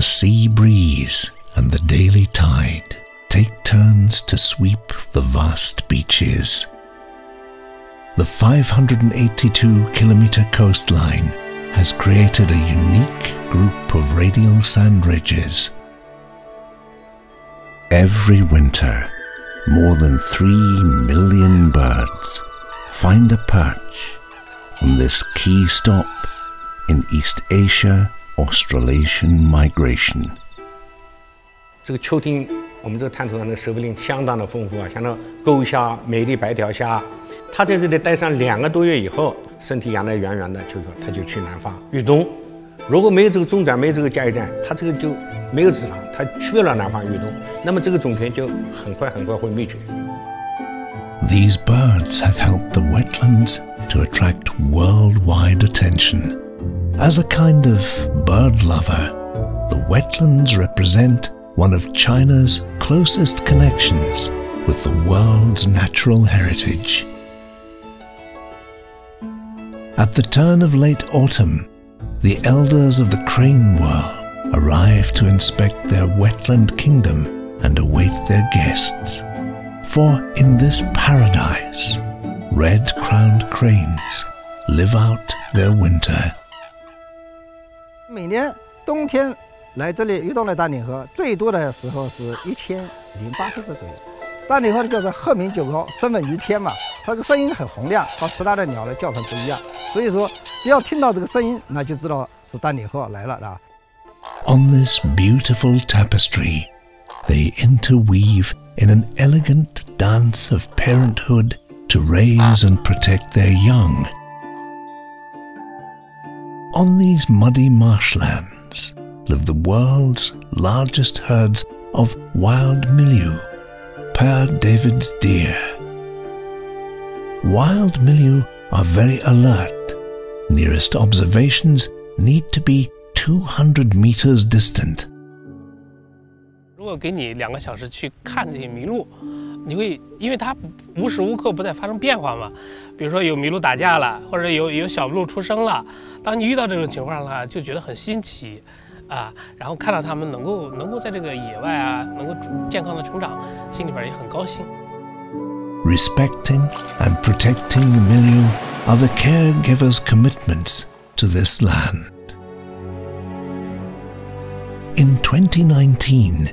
A sea breeze and the daily tide take turns to sweep the vast beaches. The 582 kilometer coastline has created a unique group of radial sand ridges. Every winter, more than 3 million birds find a perch on this key stop in East Asia Australasian migration. 这个秋天，我们这个滩涂上的食物链相当的丰富啊，像那钩虾、美丽白条虾，它在这里待上两个多月以后，身体养得圆圆的，就说它就去南方越冬。如果没有这个中转，没有这个加油站，它这个就没有脂肪，它去不了南方越冬，那么这个种群就很快很快会灭绝。These birds have helped the wetlands to attract worldwide attention. As a kind of bird lover, the wetlands represent one of China's closest connections with the world's natural heritage. At the turn of late autumn, the elders of the crane world arrive to inspect their wetland kingdom and await their guests. For in this paradise, red-crowned cranes live out their winter. 每年冬天来这里遇到了大岭河，最多的时候是一千零八十个左右。大岭河叫做鹤鸣九高，声闻于天嘛，它的声音很洪亮，和其他的鸟的叫声不一样。所以说，只要听到这个声音，那就知道是丹顶鹤来了啊。On this beautiful tapestry, they interweave in an elegant dance of parenthood to raise and protect their young. On these muddy marshlands live the world's largest herds of wild milu, Père David's deer. Wild milu are very alert. Nearest observations need to be 200 meters distant. 如果给你两个小时去看这些麋鹿，你会因为它无时无刻不在发生变化嘛？比如说有麋鹿打架了，或者有有小鹿出生了，当你遇到这种情况了，就觉得很新奇，啊，然后看到它们能够能够在这个野外啊，能够健康的成长，心里边也很高兴。Respecting and protecting the milieu are the caregivers' commitments to this land. In 2019,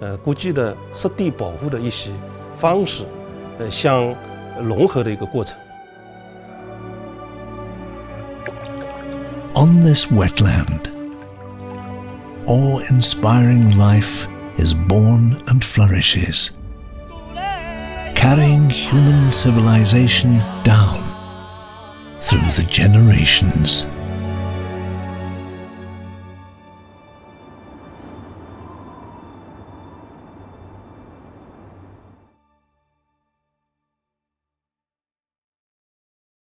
呃，国际的湿地保护的一些方式，呃，相融合的一个过程。On this wetland, awe-inspiring life is born and flourishes, carrying human civilization down through the generations.